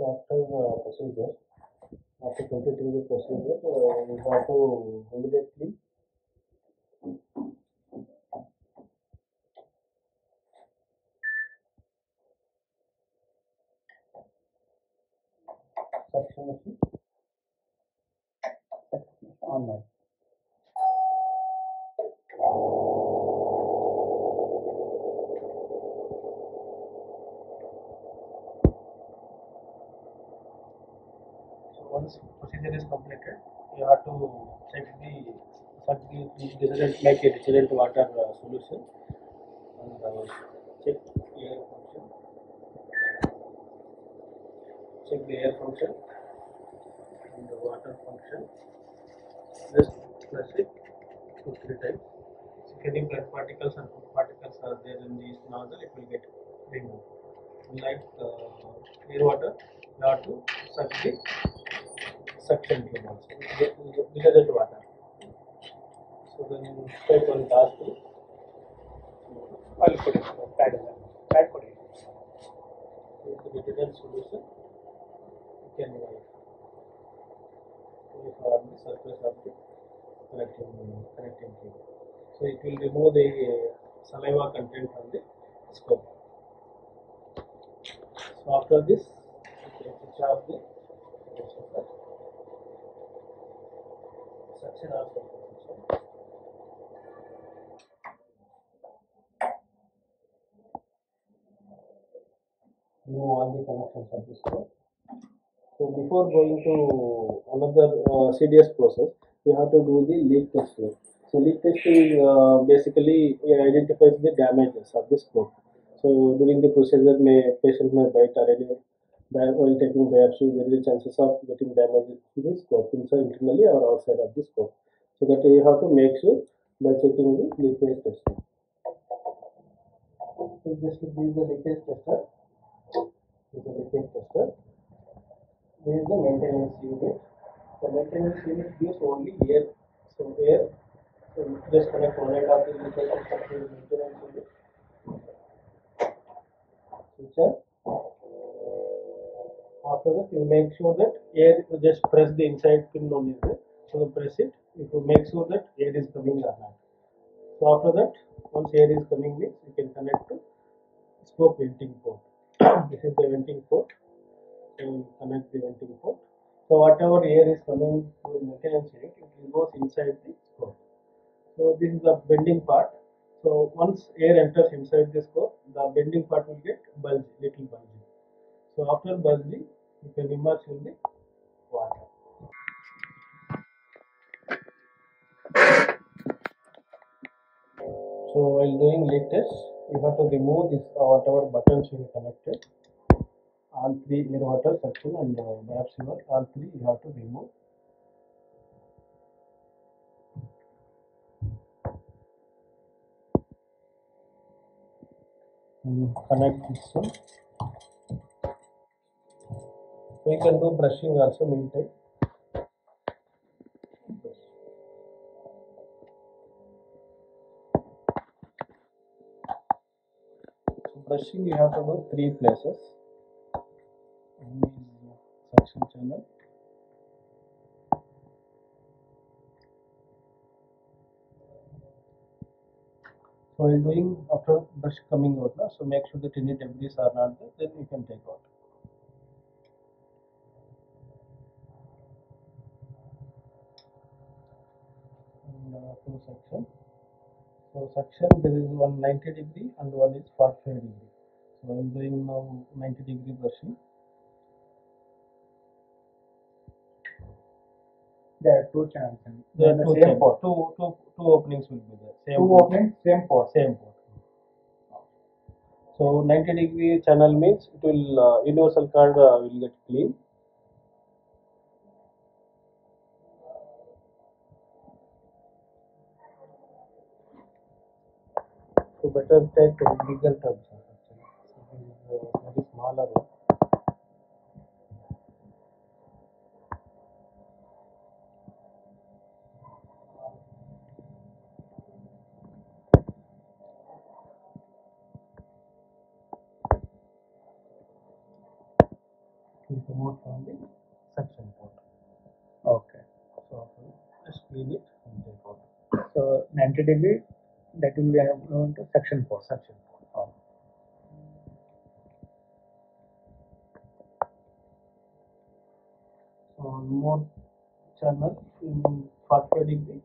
So after uh, procedure, after completing the procedure, uh, we have to immediately suction machine online. So once procedure is completed, you have to check the suck the detergent like a detergent water uh, solution and uh, check air function. Check the air function and the water function. Just press it two three times. If any blood particles and food particles are there in this nozzle, it will get removed. Like uh, air water, you have to suck the section humans, related water. So then type on task three. I'll put it pad pad put it. So the detailed solution you can write. We have the surface object connecting connecting cube. So it will remove the saliva content from the scope. So after this, you can switch off the all the connections code. So before going to another uh, CDS process, we have to do the leak testing. So leak testing uh, basically identifies the damages of this scope. So during the procedure, may patient may bite or any while taking biopsy, there is a chances of getting damage to the scope inside internally or outside of the scope. So that you have to make sure by checking the leakage testing. So this is the leakage tester. This is the leakage tester. This is the maintenance unit. The maintenance unit gives only air. So air, so just connect one end of the leakage tester to the maintenance unit. Switch on. After that, you make sure that air, you just press the inside pin only there. So press it, if you make sure that air is coming or not. So after that, once air is coming means you can connect to scope venting port. this is the venting port. You connect the venting port. So whatever air is coming to the maintenance unit, it goes inside the scope. So this is the bending part. So once air enters inside the scope, the bending part will get bulgy, little bulgy. So after bulging, you can immerse in the water. So while doing leak test, you have to remove this uh, whatever buttons you connected. All three air water section and uh, biopsy work, all three you have to remove. Mm, Connect this one. You can do brushing also meantime. So brushing you have to do three places. One is suction channel. So while doing after brush coming out, na, so make sure that any debris are not there, then you can take out. And uh, two section. So section there is one 90 degree and one is 45 degree. So I am doing now 90 degree brushing. There are two channels. There the are two, same channel- port. two, two, two openings will be there. Same Two openings, same port. Same port. So 90 degree channel means it will uh, universal cord uh, will get clean. Better take a bigger tubs. Actually. So this is uh, very smaller one. will come out from the suction port. Okay. So just clean it and take out. So 90 degree, that will be going to section 4. Section 4. Oh. So one more channel in 45 degree,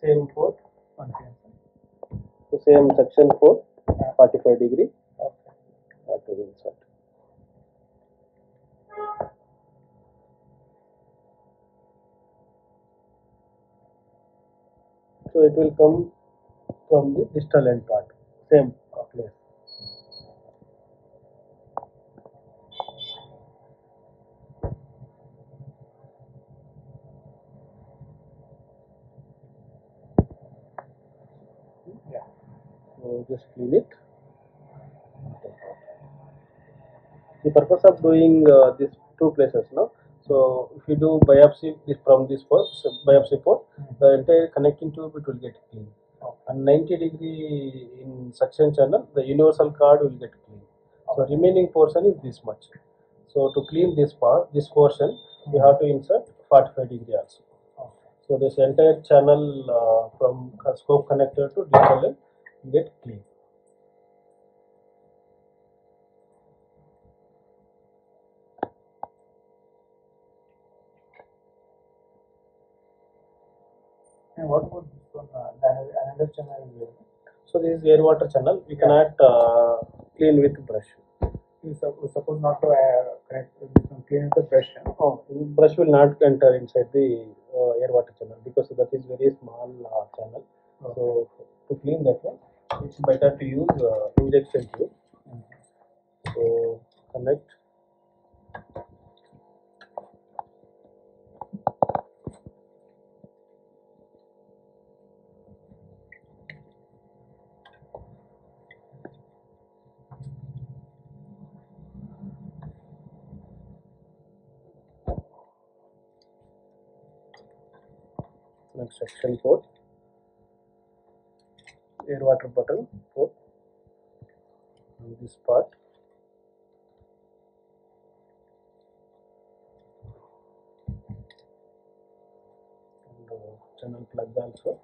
same port. One second. sir. So same section 4, Yeah. 45 degree. Okay. That will insert. So it will come from the distal end part, same place. Yeah. So just clean it. The purpose of doing uh, these two places now. So if you do biopsy this from this so biopsy port, the entire connecting tube it will get clean. And 90 degree in suction channel, the universal cord will get clean. So remaining portion is this much. So to clean this part, this portion, you have to insert 45 degree also. So this entire channel uh, from scope connector to end get clean. And what about another channel is there. So this is air water channel. We yeah. cannot uh, clean with brush. You suppose not to uh, connect clean with the brush. Oh, brush will not enter inside the uh, air water channel because that is very small uh, channel. Okay. So to clean that one, it's better to use uh, injection tube. Mhm. So connect. Next section port. Air water bottle. And this part. And uh, channel plug also.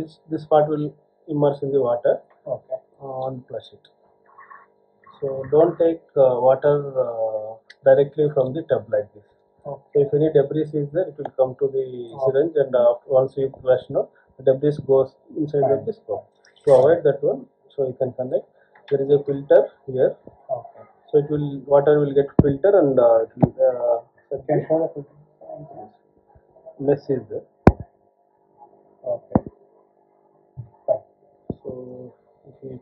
This this part will immerse in the water Okay. and flush it. So don't take uh, water uh, directly from the tub like this. Okay. So if any debris is there, it will come to the syringe and uh, once you flush, no, the debris goes inside of Fine. the scope. To avoid that one, so you can connect. There is a filter here, Okay. so it will water will get filter and uh, it will uh, Can show the filter? mess is there. Okay. So if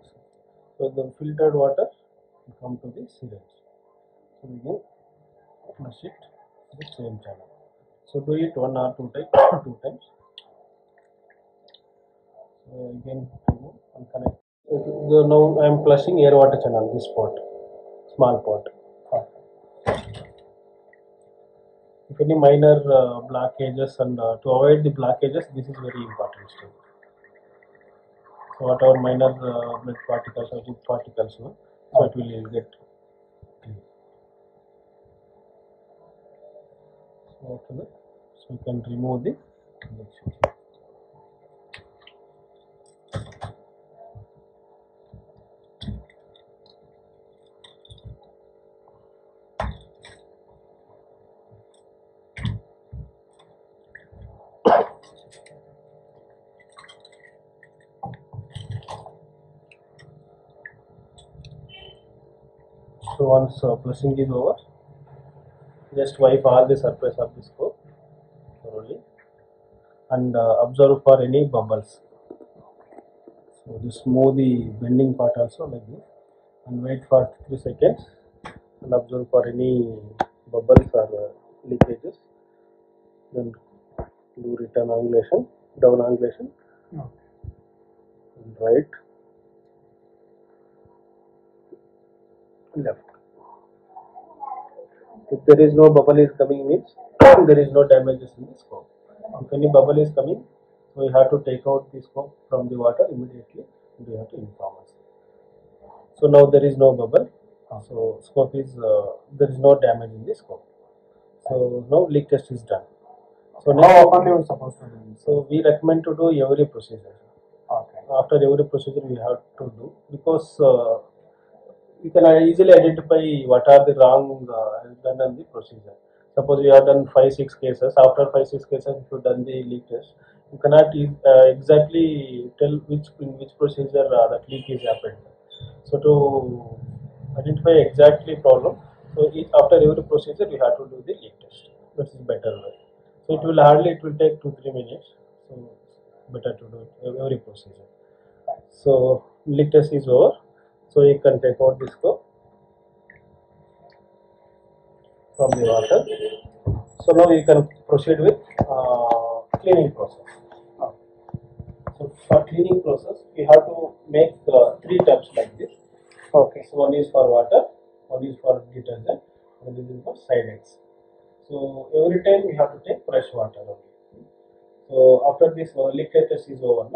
so the filtered water will come to the syringe. So we can flush it the same channel. So do it one or two times, two times. So again and connect. So now I am flushing air water channel this pot, small pot. If any minor uh, blockages and uh, to avoid the blockages, this is very important step. Whatever minor uh, particles or lip particles, no, so it will get clean. So that, so you can remove the injection. So once uh, flushing is over, just wipe all the surface of the scope thoroughly and uh, observe for any bubbles. So just move the bending part also like this and wait for 3 seconds and observe for any bubbles or uh, leakages. Then do return angulation, down angulation Okay. and right, left. If there is no bubble is coming means there is no damages in the scope. If any bubble is coming, we have to take out the scope from the water immediately and we have to inform us. So now there is no bubble, so scope is, uh, there is no damage in the scope. So now leak test is done. So now, often you supposed to do so we recommend to do every procedure. Okay. After every procedure we have to do because uh, you can easily identify what are the wrong uh, done in the procedure. Suppose you have done five six cases. After five six cases, if you done the leak test, you cannot uh, exactly tell which in which procedure uh, that leak is happened. So to identify exactly problem, so each, after every procedure we have to do the leak test. That is better way. So it will hardly it will take two three minutes. So better to do every procedure. So leak test is over. So you can take out the scope from the water. So now you can proceed with uh, cleaning process. So for cleaning process, we have to make uh, three tubs like this. Okay. So one is for water, one is for detergent, and this is for Cidex. So every time we have to take fresh water only. So after this uh, leakage test is over,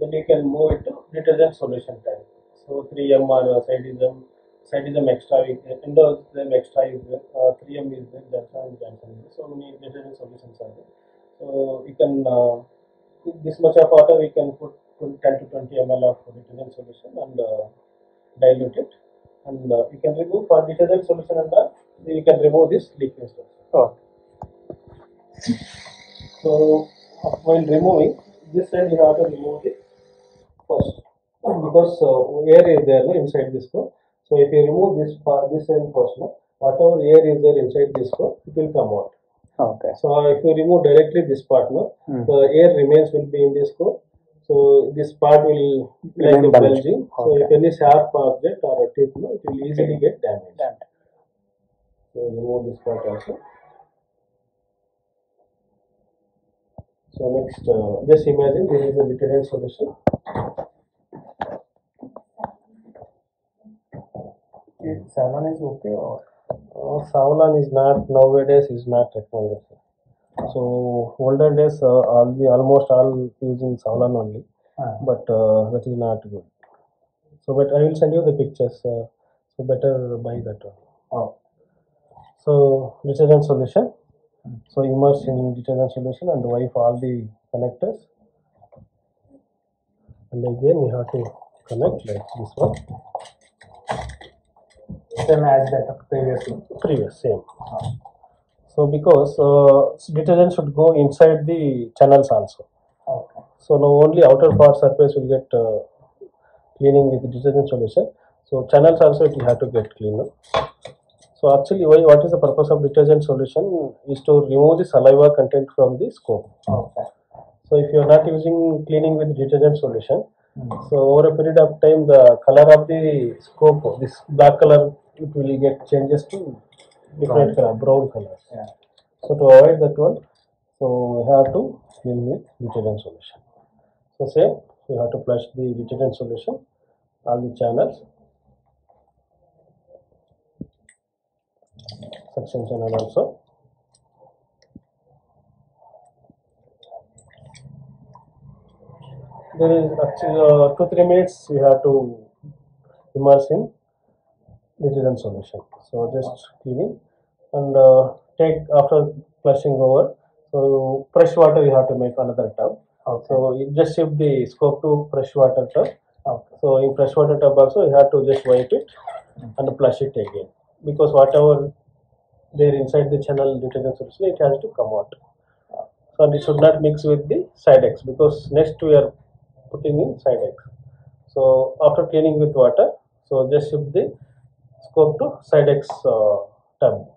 then you can move it to detergent solution type. So 3M or uh, Cidezyme, Cidezyme extra, is there, Endosym extra is there, uh, 3M is there, Johnson and Johnson is there. So many detergent solutions are there. So you can uh, this much of water we can put, put 10 to 20 ml of detergent solution and uh, dilute it and uh, you can remove for detergent solution and uh, you can remove this liquid. So uh, while removing this side you have to remove it first because uh, air is there no, inside this scope. So if you remove this part this end no, whatever air is there inside this scope, it will come out. Okay. So uh, if you remove directly this part, no, Hmm. the air remains will be in this scope. So this part will like a bulging. So if any sharp object or a tip, no, it will easily get damaged. Done. So remove this part also. So next, uh, just imagine this is a detergent solution. Is Salon is okay or? Uh, Savlon is not nowadays is not recommended. So older days, uh, all the almost all using Savlon only, Ah. but uh, that is not good. So, but I will send you the pictures. Uh, so better buy that one. Oh. So detergent solution. So immerse in detergent solution and wipe all the connectors. And again you have to connect like this one. Same as that previously. Previous same. So because uh, detergent should go inside the channels also. Okay. So now only outer part surface will get uh, cleaning with detergent solution. So channels also it will have to get cleaner. So actually, why, what is the purpose of detergent solution is to remove the saliva content from the scope. Okay. So if you are not using cleaning with detergent solution, Hmm. so over a period of time the color of the scope, this black color, it will get changes to different color, brown color. Yeah. So to avoid that one, so we have to clean with detergent solution. So same, you have to flush the detergent solution, all the channels, suction channel also. There is actually uh, two three minutes we have to immerse in detergent solution. So just cleaning and uh, take after flushing over. So fresh water you have to make another tub. Okay. So you just shift the scope to fresh water tub. Okay. So in fresh water tub also you have to just wipe it and flush it again because whatever there inside the channel detergent solution it has to come out. So and it should not mix with the Cidex because next we are putting in Cidex. So after cleaning with water, so just shift the scope to Cidex uh, tub.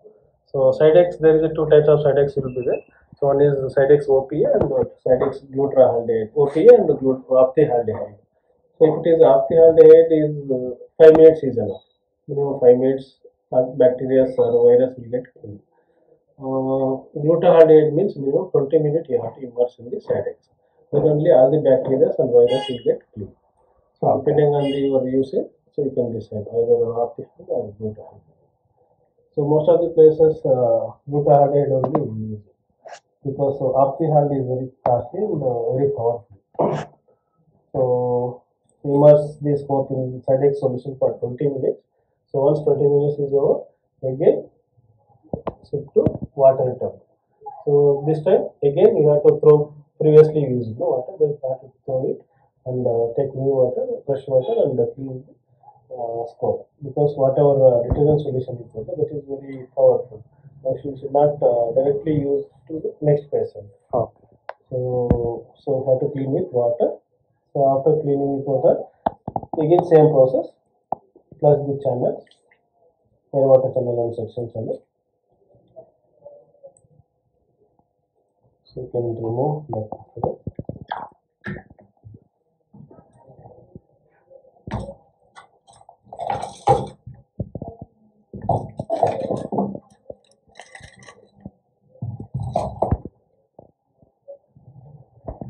So side x, there is a two types of Cidex will be there. So one is Cidex OPA and the Cidex glutaraldehyde. OPA and the glut aldehyde. So if it is aldehyde is uh, five minutes is enough. Minimum five minutes, uh, bacteria or virus will get killed. Uh, glutaraldehyde means minimum 20 minutes you have to immerse in the Cidex. Then only all the bacteria and virus will get clean. So depending on the, your usage, so you can decide either aldehyde or glutaraldehyde. So most of the places uh, butadiene only is used because uh, optihalde is very costly and uh, very powerful. So immerse this scope in Cidex solution for 20 minutes. So once 20 minutes is over, again shift to water tub. So this time again you have to throw previously used no water, have to throw it and uh, take new water, fresh water and uh, clean the uh, scope because whatever uh, detergent solution is there, that is very powerful. Now you should not uh, directly use to the next person. Okay. So, so have to clean with water. So after cleaning with water, again same process, plus the channels, air water channel and suction channel. So you can remove that. filter.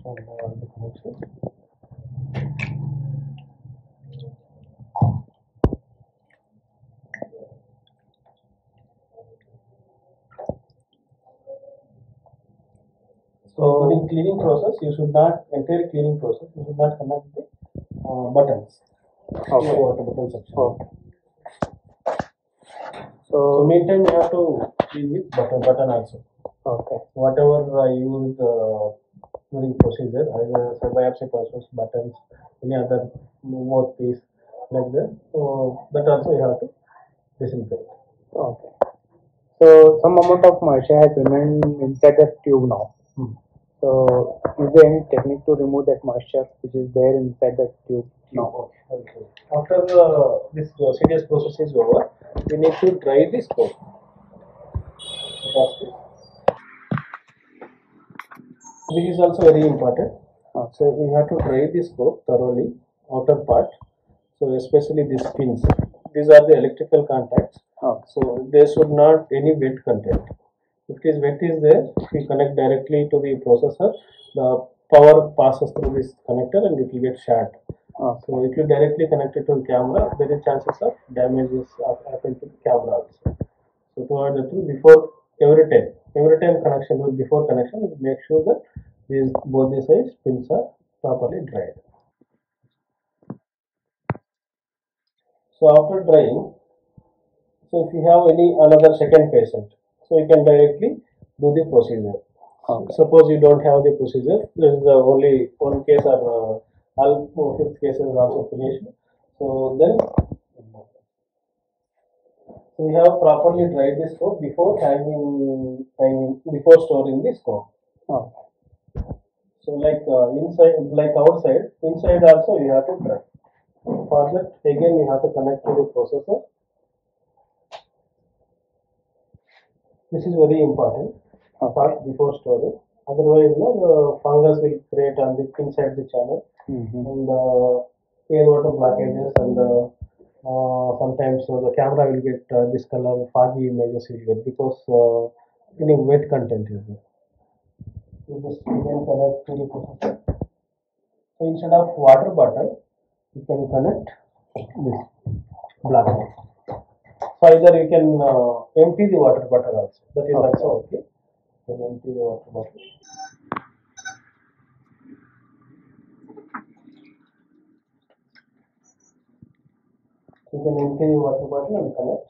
So now all the connections. So during cleaning process, you should not entire cleaning process. You should not connect the uh, buttons. Okay. Water button section. Okay. So So, meantime, you have to clean with button button also. okay. Whatever I used uh, during procedure, either biopsy process, buttons, any other mouth piece like that. So that also you have to disinfect. Okay. So some amount of moisture has remained inside the tube now. Hmm. So is there any technique to remove that moisture which is there inside the tube now? Okay. After uh, this uh, serious process is over, we need to dry this scope. This is also very important. Okay. So we have to dry this scope thoroughly, outer part. So especially these pins. These are the electrical contacts. Okay. So there should not any wet content. If it is wet is there, if we connect directly to the processor, the power passes through this connector and it will get short. Okay. So if you directly connect it to the camera, there is chances of damages of happen to the camera also. So to avoid the two, before every time, every time connection, before connection, make sure that these both the sides pins are properly dried. So after drying, so if you have any another second patient, so you can directly do the procedure. Okay. Suppose you don't have the procedure, this is the only one case or uh, all fifth cases is also finished. So then, so we have properly dried the scope before hanging before storing the scope. Okay. So like uh, inside, like outside, inside also you have to dry. For that, again you have to connect to the processor. This is very important part before storing. Otherwise, no, the fungus will create on the inside the channel Mm-hmm. and uh, air water blockages and uh, uh, sometimes uh, the camera will get uh, discolor, foggy images will get because uh, any wet content is there. So just again connect to the processor. So instead of water bottle, you can connect this black one. So either you can uh, empty the water bottle also. That is Okay. also okay. You can empty the water bottle. You can empty the water bottle and connect.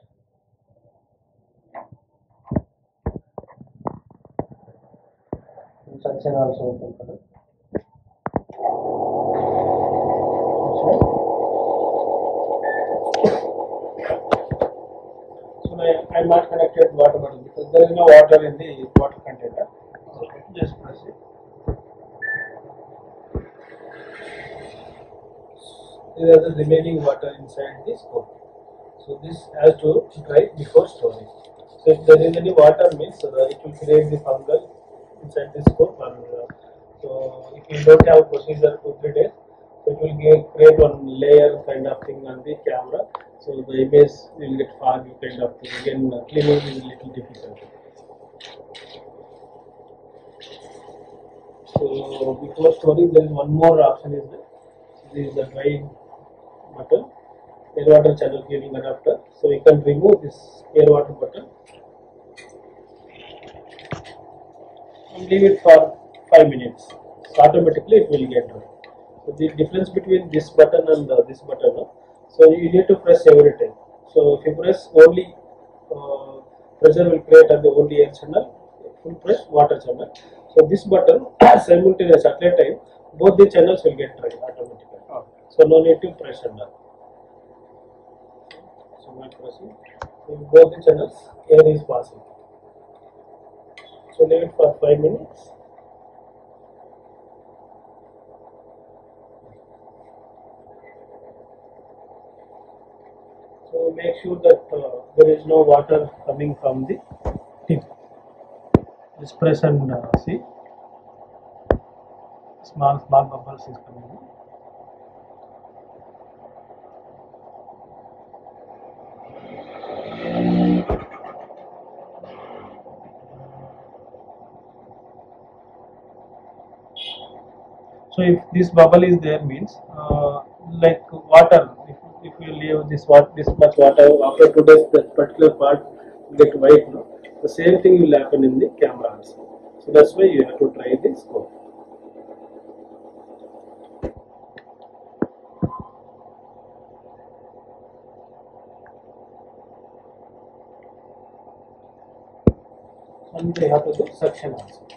Suction also you can connect. There is no water in the water container. So just press it. There is the remaining water inside the scope. So this has to dry before storing. So if there is any water means uh, it will create the fungal inside this scope and uh, so if you don't have procedure two three days, so it will create one layer kind of thing on the camera. So the image will get foggy kind of thing. Again, cleaning is a little difficult. So before storing, there is one more option is there. This is the dry button. air water channel cleaning adapter. So you can remove this air water button and leave it for 5 minutes. So automatically it will get dry. So the difference between this button and uh, this button, so you need to press every time. So if you press only uh, pressure will create on the only air channel, full press water channel. So this button simultaneous at a time, both the channels will get dry automatically. So no need to press under. So by pressing, in both the channels, air is passing. So leave it for 5 minutes. Make sure that uh, there is no water coming from the tip. Just press and uh, see. Small small bubbles is coming. in. So if this bubble is there means uh, like water. If, you leave this what this much water after two days, that particular part get white. No? The same thing will happen in the camera also. So that's why you have to try this scope. And they have to do suction also.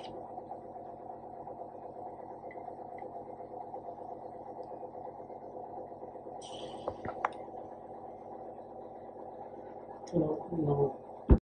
So now, now